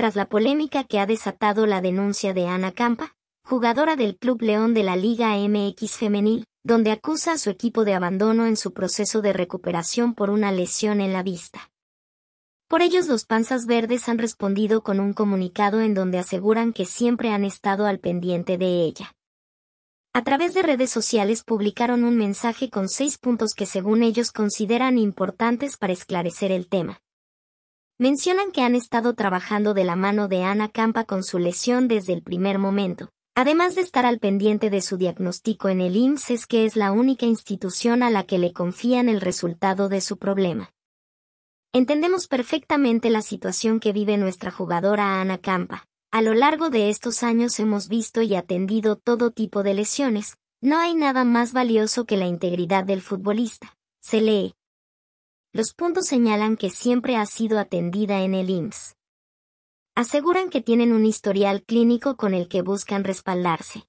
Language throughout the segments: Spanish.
tras la polémica que ha desatado la denuncia de Ana Campa, jugadora del Club León de la Liga MX Femenil, donde acusa a su equipo de abandono en su proceso de recuperación por una lesión en la vista. Por ellos los Panzas Verdes han respondido con un comunicado en donde aseguran que siempre han estado al pendiente de ella. A través de redes sociales publicaron un mensaje con seis puntos que según ellos consideran importantes para esclarecer el tema. Mencionan que han estado trabajando de la mano de Ana Campa con su lesión desde el primer momento, además de estar al pendiente de su diagnóstico en el IMSS es que es la única institución a la que le confían el resultado de su problema. Entendemos perfectamente la situación que vive nuestra jugadora Ana Campa, a lo largo de estos años hemos visto y atendido todo tipo de lesiones, no hay nada más valioso que la integridad del futbolista. Se lee. Los puntos señalan que siempre ha sido atendida en el IMSS. Aseguran que tienen un historial clínico con el que buscan respaldarse.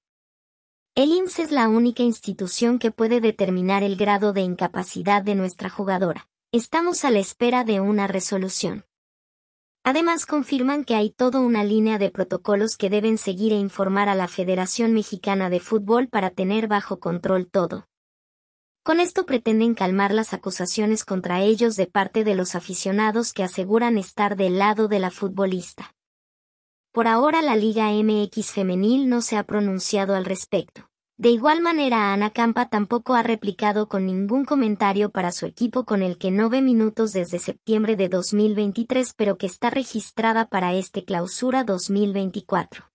El IMSS es la única institución que puede determinar el grado de incapacidad de nuestra jugadora. Estamos a la espera de una resolución. Además confirman que hay toda una línea de protocolos que deben seguir e informar a la Federación Mexicana de Fútbol para tener bajo control todo. Con esto pretenden calmar las acusaciones contra ellos de parte de los aficionados que aseguran estar del lado de la futbolista. Por ahora la Liga MX femenil no se ha pronunciado al respecto. De igual manera Ana Campa tampoco ha replicado con ningún comentario para su equipo con el que no ve minutos desde septiembre de 2023 pero que está registrada para este clausura 2024.